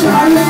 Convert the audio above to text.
Charlotte.